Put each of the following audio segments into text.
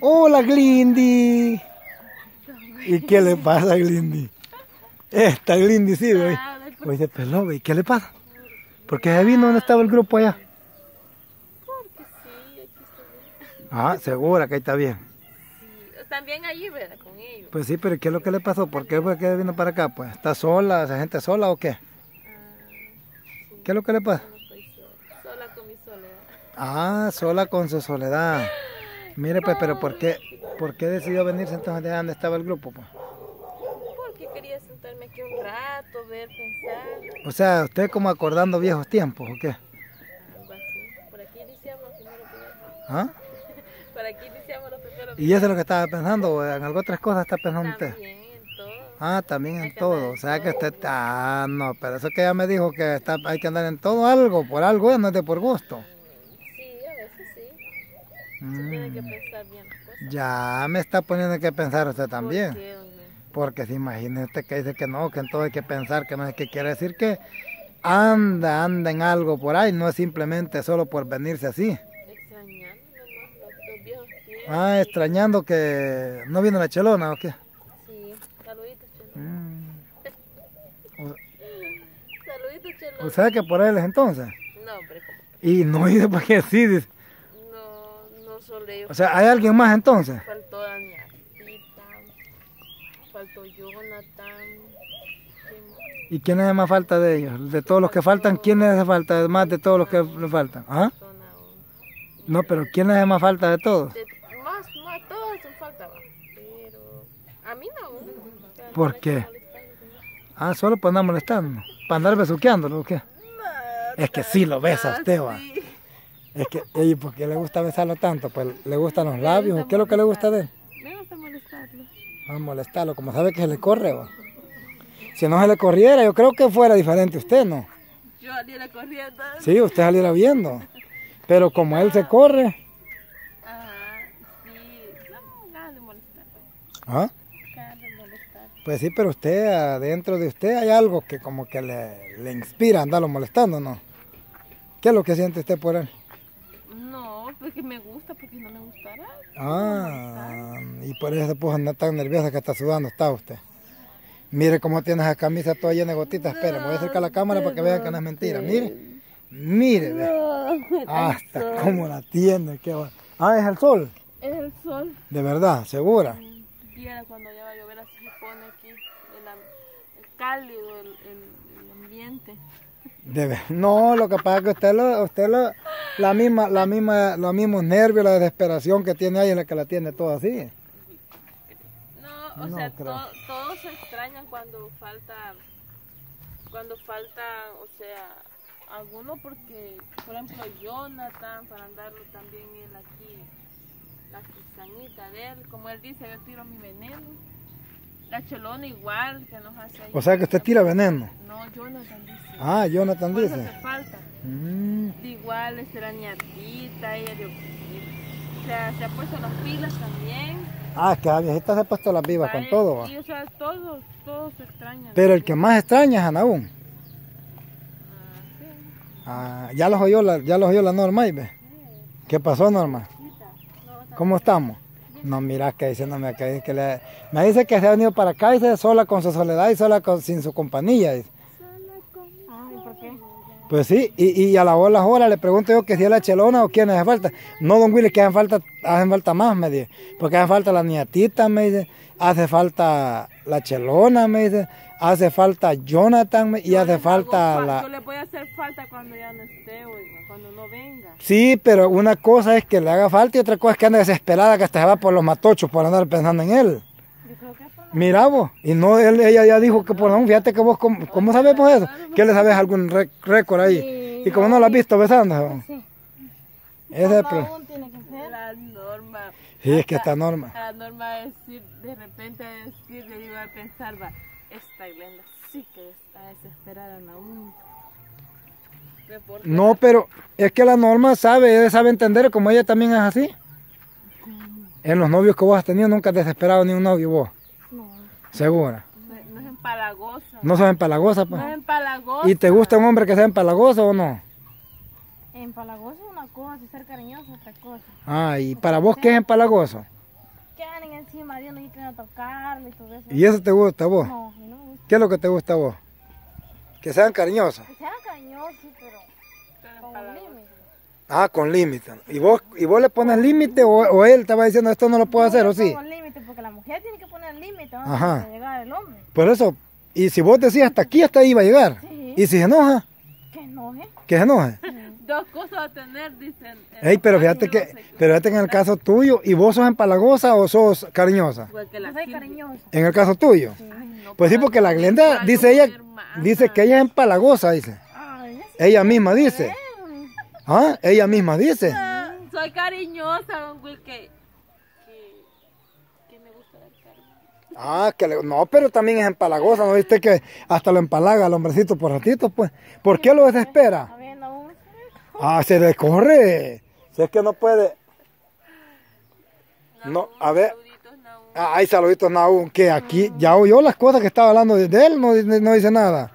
Hola, Glindy. ¿Y qué le pasa a Glindy? Esta Glindy sí, güey. Oye, pelón, güey. ¿Qué le pasa? Porque se vino donde estaba el grupo allá. Porque sí, aquí está bien. Ah, segura que ahí está bien. Sí, También allí, ¿verdad? Con ellos. Pues sí, pero ¿qué es lo que le pasó? ¿Por qué fue que vino para acá? Pues, ¿está sola? ¿Esa gente sola o qué? Ah, ¿Qué es lo que le pasa? Sola con mi soledad. Ah, sola con su soledad. Mire, pues, pero ¿por qué, por qué decidió venirse entonces de donde estaba el grupo? Pues? Porque quería sentarme aquí un rato, ver, pensar, O sea, usted como acordando viejos tiempos, ¿o qué? algo así. Por aquí iniciamos primero que ver. ¿Ah? Por aquí iniciamos los primeros ¿Y eso es lo que estaba pensando? ¿O en algo otras cosas está pensando usted? También en todo. Ah, también Hay en que todo. O sea que todo. usted... Ah, no, pero eso que ella me dijo que está, hay que andar en todo algo, por algo, no es de por gusto. Sí, a veces sí. Se Mm, tiene que pensar bien las cosas. ya me está poniendo que pensar usted también. ¿Por qué? Porque si imagina usted que dice que no, que en todo hay que pensar, que no es que quiere decir que anda, anda en algo por ahí, no es simplemente solo por venirse así. Extrañando nomás los, los viejos tiempos. Ah, extrañando que no vino la chelona o qué. Sí, saluditos, chelo. Mm. Saluditos, chelo. O sea que por él es entonces. No, como Y no dice para qué sí, dice. Solo. O sea, ¿hay alguien más entonces? Faltó Danielita, faltó Jonathan. ¿quién más? ¿Y quién hace más falta de ellos? De todos los que faltan, ¿quién hace falta además de todos los que le faltan? ¿Ah? No, pero ¿quién hace más falta de todos? De- más, más, todos hacen falta. Pero a mí no. o sea, ¿Por qué? Ah, solo para andar molestando. Para andar besuqueándolo o qué? No, Es que sí lo besa usted, va. sí. Es que, ¿y por qué le gusta besarlo tanto? Pues le gustan los labios, ¿o qué es lo que le gusta de él? Me gusta molestarlo. A molestarlo, como sabe que se le corre, va. Si no se le corriera, yo creo que fuera diferente usted, ¿no? Yo saliera corriendo. Sí, usted saliera viendo. Pero como él se corre, Ajá, sí. No, ganas de molestar. ¿ah? Ganas de molestar. Pues sí, pero usted, adentro de usted hay algo que como que le, le inspira a andarlo molestando, ¿no? ¿Qué es lo que siente usted por él? No, porque me gusta, porque no me gustará. Ah, y por eso se puso andar tan nerviosa que está sudando, está usted. Mire cómo tiene esa camisa toda llena de gotitas. Espera, me voy a acercar la cámara para que vean que no es mentira. Mire, mire, ve. hasta cómo la tiene. Qué va- Ah, es el sol, Es el sol. de verdad, segura. Viera cuando ya va a llover así se pone aquí el, cálido el, el- el ambiente. De ver- No, lo que pasa es que usted, lo, usted lo, la misma, la misma, los mismos nervios, la desesperación que tiene ahí es la que la tiene todo así. No, o No sea, to- todos se extrañan cuando falta, cuando falta, o sea, alguno porque, por ejemplo, Jonathan, para andarlo también él aquí, la cizañita de él, como él dice, yo tiro mi veneno. La chelona igual, que nos hace. O sea que usted tira veneno. No, Jonathan dice. Ah, Jonathan dice. hace falta. Mm, igual, este, la niatita, ella dio- o sea, se ha puesto las pilas también. Ah, que la viejita se ha puesto las vivas con Vale, todo. Sí, o sea, todos, todos se extrañan. Pero el que más extraña es Anaún. Ah, sí. Ah, ya los oyó la, ya los oyó la Norma y ve. ¿Qué pasó Norma? No, ¿Cómo estamos? No, mira que diciéndome que, dice que le, me dice que se ha venido para acá y se sola con su soledad y sola con- sin su compañía. dice. Ay, ¿por qué? Pues sí, y, y a la hora, las horas le pregunto yo que si es la chelona o quién hace falta. No, don Willy, que hacen falta, hacen falta más, me dice. Porque hace falta la nietita, me dice. Hace falta la chelona, me dice. Hace falta Jonathan y hace falta Yo la... le voy a hacer falta cuando ya no esté, oiga, cuando no venga. Sí, pero una cosa es que le haga falta y otra cosa es que ande desesperada que hasta se va por los matochos por andar pensando en él. Yo creo que es por Mira vos, y no, él, ella ya dijo que por no, fíjate que vos, ¿cómo, cómo sabes por eso? ¿Qué le sabes algún rec- récord ahí? Y como no lo has visto besando. Ese es el pro- aún tiene que ser. la norma. Sí, es que esta norma. La norma a decir, de repente decir, yo iba a pensar, va, esta Glenda sí que está desesperada aún. Reporte. No, pero es que la norma sabe, ella sabe entender como ella también es así. En los novios que vos has tenido nunca has desesperado ni un novio vos. No. Segura. No, es empalagosa. No sos empalagosa, pues. No es empalagosa. ¿Y te gusta un hombre que sea empalagoso o no? Empalagoso es una cosa, ser cariñoso es otra cosa. Ah, y para vos, ¿qué es empalagoso? Que a tocarle y todo eso. ¿Y eso te gusta a vos? No, no me gusta. ¿Qué es lo que te gusta a vos? Que sean cariñosos. Que sean cariñosos, sí, pero con límite. Ah, con límite. ¿Y vos, ¿Y vos le pones límite o, o él te va diciendo esto no lo puedo hacer o sí? Con límite, porque la mujer tiene que poner límite Ajá. antes de llegar el hombre. Por eso, y si vos decís hasta aquí, hasta ahí va a llegar. Sí. Y si se enoja, Que enoje. que se enoje. Dos cosas a tener, dicen. Ey, pero fíjate que, pero fíjate que en el caso tuyo, ¿y vos sos empalagosa o sos cariñosa? Igual que Yo la soy Silvia. cariñosa. En el caso tuyo. Ay, no, Pues sí, porque la Glenda, dice ella, dice que ella es empalagosa, dice. Ay, sí. Ella misma dice. ¿Ah? Ella misma dice. Ah, Soy cariñosa, don Will, que, que, que me gusta dar cariño. Ah, que le- no, pero también es empalagosa, ¿no viste que hasta lo empalaga al hombrecito por ratitos, pues? ¿Por qué lo desespera? Ah, se le corre. Si es que no puede. No, a ver. Ah, Ay, saluditos, Naú, que aquí ya oyó las cosas que estaba hablando de él, no, no dice nada.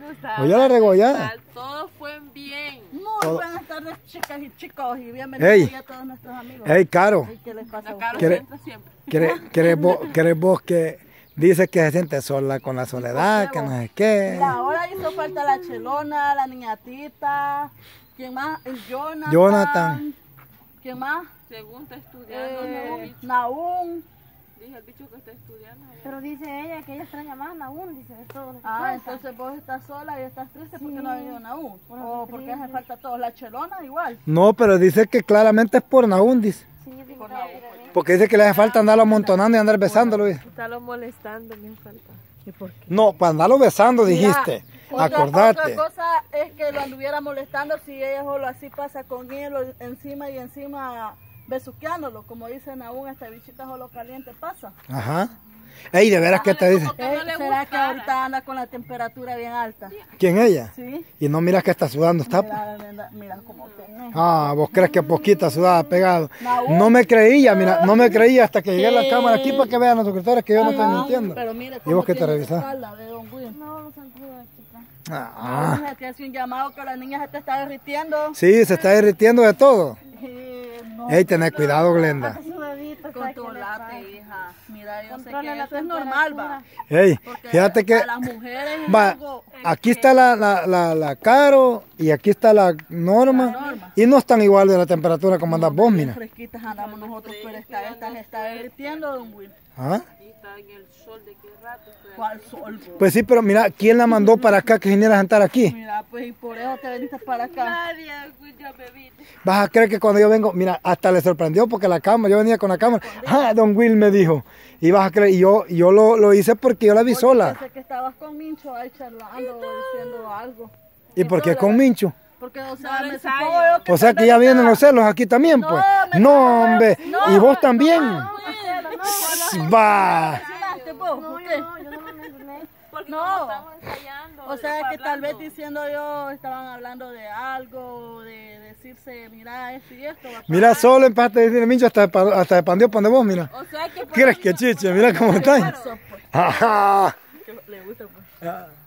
No está Oye, la regó ya. mal, Todos fue bien. Muy Todo- buenas tardes, chicas y chicos, y bienvenidos Ey. a todos nuestros amigos. Ey, Caro, ¿Y ¿Qué les pasa? La cara ¿Quiere- entra siempre. ¿querés, vos, vos que dice que se siente sola con la soledad, que no sé qué? Mira, ahora hizo falta la chelona, la niñatita, ¿quién más? El Jonathan. Jonathan. ¿Quién más? Según está estudiando, Eh, el bicho. Naum. Dije el bicho que está estudiando. Pero dice ella que ella extraña más aún, dice, es todo lo que Ah, pasa. entonces vos estás sola y estás triste porque no ha venido. Bueno, O porque hace falta a todos. La chelona igual. No, pero dice que claramente es por Naún, dice. Sí, Por. Porque dice que le hace falta andarlo amontonando y andar besándolo. dice. Estarlo molestando, me falta. ¿Y por qué? No, para andarlo besando dijiste. Otra, Acordate. otra cosa es que lo anduviera molestando si ella solo así pasa con él o encima y encima besuqueándolo. Como dicen aún, esta bichita solo caliente pasa. Ajá. Ey, de veras que te dice. Que no le ¿Será que ahorita anda con la temperatura bien alta? ¿Quién ella? ¿Sí? Y no miras que está sudando, está. Mira, mira, mira cómo tenés. Ah, vos crees que poquita sudada pegado. No me creía, mira, no me creía hasta que llegué a la cámara aquí para que vean los suscriptores que yo no estoy mintiendo. Pero mire ¿Y vos qué te revisás? Don Will. No, Ah, Ah. Te hace un llamado que la niña se te está derritiendo. sí, se está derritiendo de todo. Eh, no, Ey, tenés cuidado, Glenda. Controlate, hija. Mira, yo sé que la eso es normal, va. Ey, Porque fíjate que a las mujeres es va, algo- aquí está la, la, la, la Caro y aquí está la Norma. Norma. Y no están igual de la temperatura como andas vos, mira. fresquitas andamos nosotros, pero esta, esta se está derritiendo, Don Will. ¿Ah? Y está en el sol de qué rato. estoy ¿Cuál sol, bo? Pues sí, pero mira, ¿quién la mandó para acá que viniera a sentar aquí? Mira, pues y por eso te veniste para acá. Nadie, pues, ya bebí. Vas a creer que cuando yo vengo, mira, hasta le sorprendió porque la cámara, yo venía con la cámara. Ah, don Will me dijo. Y vas a creer, y yo, yo lo, lo hice porque yo la vi sola. Pensé que estabas con Mincho ahí charlando, diciendo algo. ¿Y por qué con Mincho? Porque, o sea, No me supongo yo que O sea que ya vienen los celos aquí también, pues. me No, hombre. no, Y vos también. No, Va. No, no, yo no me No. estamos ensayando. O sea, que tal vez diciendo yo estaban hablando de algo, de decirse, mira esto y esto. Mira, solo empezaste a decirle Mincho hasta de, hasta de pandeó donde vos, mira. O sea que ¿Crees que chiche? Mira cómo está. Pues, Ajá. le gusta, pues.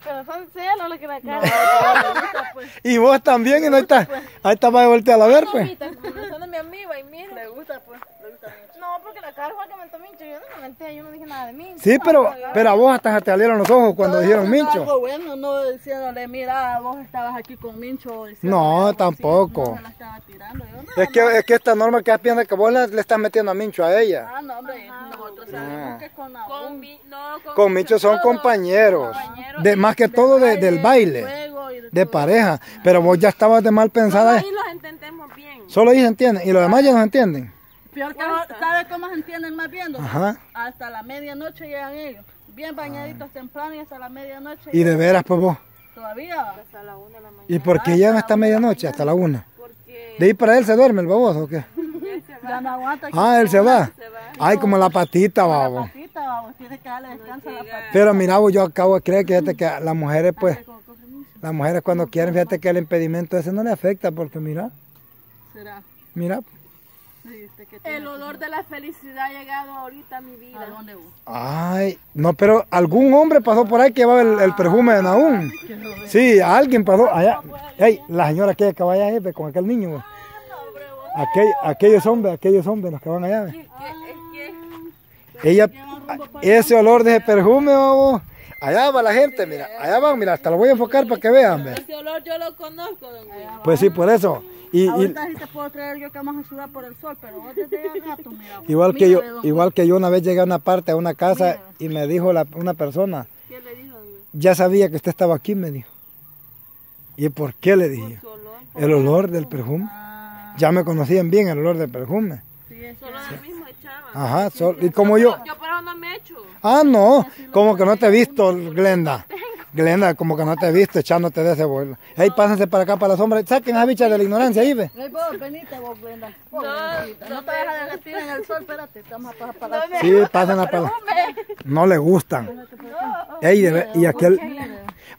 Pero son celos lo que la cara. Pues. Y vos también, y no está. Ahí está para voltear a ver, pues. No son de mi y mira. Le gusta, pues. Le gusta mucho. No, fue que mentó Mincho. Yo no me menté, yo no dije nada de Mincho. Sí, pero, pero a vos hasta te salieron los ojos cuando dijeron Mincho. Algo bueno, no diciéndole, mira, vos estabas aquí con Mincho. No, tampoco. No se la estaba tirando. Yo, no, Es que, es que esta norma que piensa que vos le, le estás metiendo a Mincho a ella. Ah, no, hombre, nosotros sabemos que con Con mi, no, con, Con Mincho son todos. compañeros. Compañeros. De, más que todo de- del baile. de pareja. Pero vos ya estabas de mal Solo pensada. ahí los entendemos bien. Solo ellos entienden. Y los demás ya no entienden. Peor que no- ¿sabe cómo se entienden más viendo? Ajá. Hasta la medianoche llegan ellos. Bien bañaditos temprano y hasta la medianoche. Y de veras, pues vos. Todavía. Hasta la una de la mañana. ¿Y por qué llegan hasta medianoche, hasta la una? Porque De ahí para él se duerme el baboso, ¿o qué? Ya no aguanta. Ah, él se va. Se va. Ay, como la patita, La babo. patita, vamos, tiene que darle descanso a la patita. Pero mira, vos, yo acabo de creer que, fíjate que las mujeres, pues, las mujeres cuando quieren, fíjate que el impedimento ese no le afecta, porque mira, Será. mira. Sí, usted que tiene- El olor de la felicidad ha llegado ahorita a mi ¿A vida. dónde vos? Ay, no, pero algún hombre pasó por ahí que llevaba el, el perfume de Naúm. Sí, alguien pasó allá. Ey, la señora aquella que vaya ahí, con aquel niño. Aquel- aquellos hombres, aquellos hombres los que van allá. Ella, ese olor de ese perfume, bobo. Allá va la gente, mira, allá van, mira, hasta lo voy a enfocar para que vean, ve. Ese olor yo lo conozco, don Willy. Pues sí, por eso. Y, y- Ahorita sí te puedo creer yo que vamos a sudar por el sol, pero vos desde rato, mira. igual que yo, igual que yo una vez llegué a una parte, a una casa, y me dijo la- una persona, ¿Qué le dijo, ya sabía que usted estaba aquí, me dijo. ¿Y por qué le dije? El olor del perfume. Ah, Ya me conocían bien el olor del perfume. sí, Solo del mismo echaban. Ajá, sol- y como yo, Yo por eso no me echo. Ah, no, como que no te he visto, Glenda. Glenda, como que no te he visto echándote de ese vuelo. Ey, pásense para acá, para la sombra. Saquen a bicha de la ignorancia ahí, ve. Ey, vos, venite vos, Brenda. Vos, Brendita, no, te dejes de vestir en el sol, espérate, te vamos a pasar para la Sí, pásenla para la... No le gustan. Ey, de ver- y aquel...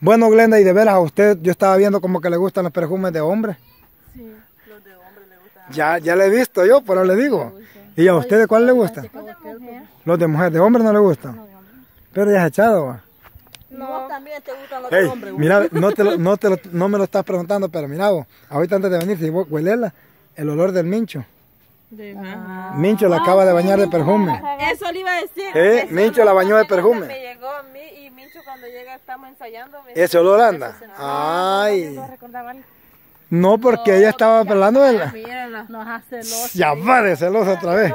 Bueno, Glenda, y de veras a usted, yo estaba viendo como que le gustan los perfumes de hombre. Los de hombre le gustan. Ya, ya le he visto yo, pero le digo. ¿Y a usted de cuál le gusta? Los de mujer, de hombre no le gustan. Pero ya has echado, va. No. También te gustan los de hombre. mira, no, te lo- no, te lo- no me lo estás preguntando, pero mira vos, ahorita antes de venir, si vos huelela, el olor del mincho. Mincho la acaba de bañar de perfume. Eso le iba a decir. Eh, Mincho la bañó de perfume. Me llegó a mí y Mincho cuando llega estamos ensayando. me- Ese olor anda. Ay. No, porque ella estaba hablando de la... Nos hace los. Ya va de celosa otra vez.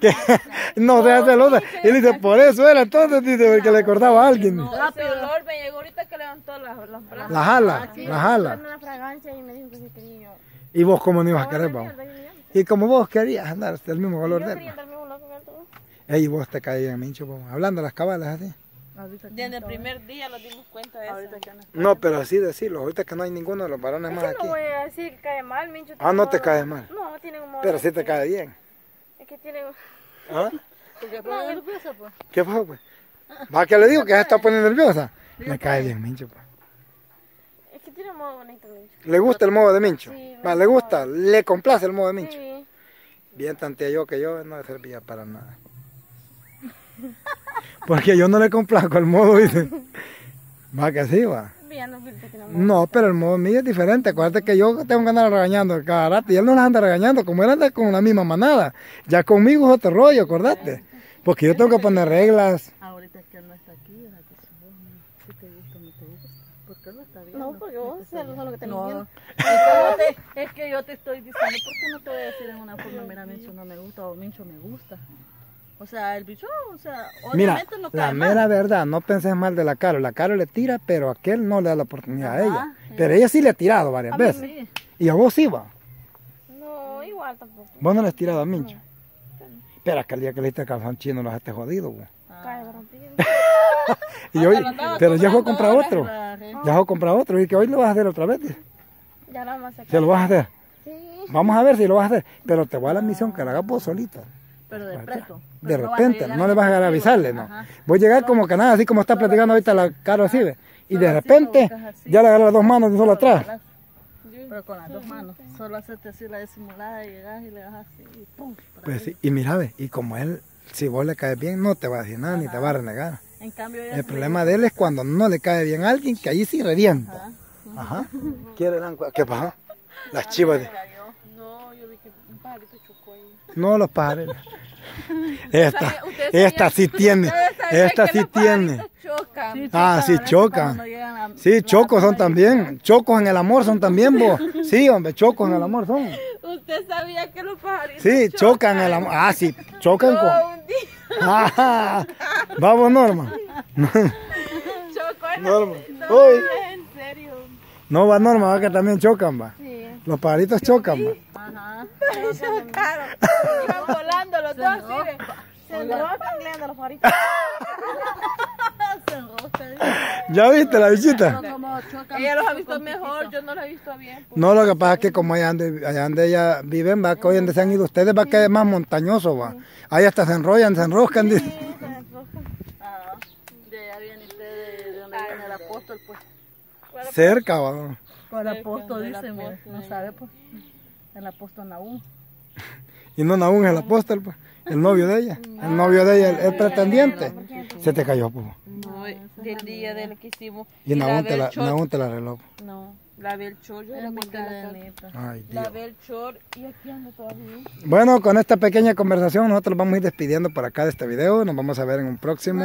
Que no sea celosa. Y le dice, por eso era entonces, dice, porque le acordaba a alguien. Ese olor me llegó ahorita que levantó las, las brazos. La jala, la jala. y me dijo que se quería. Y vos cómo no ibas a querer, vamos. Y como vos querías andar el mismo color de él. Ey, y vos te caías en Mincho, vamos. Hablando de las cabalas así. Desde el primer día nos dimos cuenta de eso. no. No, pero así decirlo. Ahorita que no hay ninguno de los varones más aquí. No voy a decir que cae mal, Mincho. Ah, no te tiene cae un- mal. No, tiene un modo. Pero sí te cae bien. Es que tiene. ¿Ah? Porque pone nerviosa, pues. ¿Qué pasó, pues? ¿Va que le digo que ya se está poniendo nerviosa? Me cae bien, Mincho, pues. Es que tiene un modo bonito, Mincho. ¿Le gusta el modo de Mincho? Sí, Va, ¿Le gusta? ¿Le complace el modo de Mincho? Sí. Bien tantea yo que yo no le servía para nada. Porque yo no le complazco el modo, dice. Va que sí, va. Bien, no pero el modo mío es diferente. Acuérdate que yo tengo que andar regañando cada rato y él no las anda regañando como él anda con la misma manada. Ya conmigo es otro rollo, acordate. Porque yo tengo que poner reglas. Ahorita que él no está aquí, ¿verdad? Que si vos no- si te gusta no te gusta. Porque él no está viendo. No, porque vos sé lo que te No, entiendo. es que, yo te, es que yo te estoy diciendo, ¿por qué no te voy a decir en una forma, mira, Mincho no me gusta o Mincho me gusta? O sea, el bicho, o sea, Mira, obviamente no la cae mal. mera verdad, no penses mal de la Caro. La Caro le tira, pero aquel no le da la oportunidad a ella. Pero ella sí le ha tirado varias A mí veces. sí. Y a vos sí va. No, igual tampoco. Vos no le has tirado a Mincho. Pero que el día que le diste el calzón chino lo dejaste jodido. Cae bronce. Y hoy, pero ya fue a comprar otro. La- Ya fue a comprar otro. Y que hoy lo vas a hacer otra vez. Ya nada más se Se lo vas a hacer. Sí. Vamos a ver si lo vas a hacer. Pero te voy a la misión que la hagas vos solita. Pero de presto. De vas a repente, no le vas a avisarle, ¿no. Ajá. Voy a llegar como que nada, así como está platicando ahorita la Caro así, ¿ve? Y de repente, ya le agarras las dos manos de solo atrás. Pero con las dos manos. Solo hacerte así la disimulada y llegas y le das así y pum. Pues ahí. sí, y mira, ve, y como él, si vos le caes bien, no te va a decir nada ni te va a renegar. En cambio, El problema de él es cuando no le cae bien a alguien, que allí sí revienta. Ajá. ¿Quiere la encua- ¿Qué pasó? Las chivas. de- No, yo vi que un pajarito chocó ahí. No, los pajares. Esta, esta sí tiene. Esta sí tiene. Chocan. Sí, Ah, sí, chocan. cuando llegan a- Sí, chocos son también. Chocos en el amor son también, vos. Sí, hombre, chocos en el amor son. Usted sabía que los pajaritos Sí, chocan en el amor. Ah, sí, chocan con. un día Ah, vamos, Norma. chocó en Norma. Uy. en serio. No va Norma, va que también chocan, va. Sí. Los pajaritos chocan, va. Ajá. Chocaron. Iban volando los dos, sí. ve. Se enrocan, Glenda, los faritos. Se enrosca, dice. ¿Ya viste la visita? Ella los ha visto mejor, yo no los he visto bien. pues. No, lo que pasa es que como allá donde, allá donde ella viven, va, que hoy donde se han ido ustedes, va que es más montañoso, va. Ahí hasta se enrollan, se enroscan, dice. Ah, de allá viene usted de, de donde viene el apóstol, pues. Cerca, va. Por el apóstol dice, mire, no sabe, pues. El apóstol Nahum. Y no aún el apóstol, pues. El novio de ella. El novio de ella, el, el pretendiente. Se te cayó, pues. No, del día del que hicimos. Y Nahún te la, te la arregló. No. La Belchor, yo Es la mi guardé en la casa. cadenita. Ay, La Dios. Belchor, y aquí anda todavía. Bueno, con esta pequeña conversación nosotros vamos a ir despidiendo por acá de este video. Nos vamos a ver en un próximo.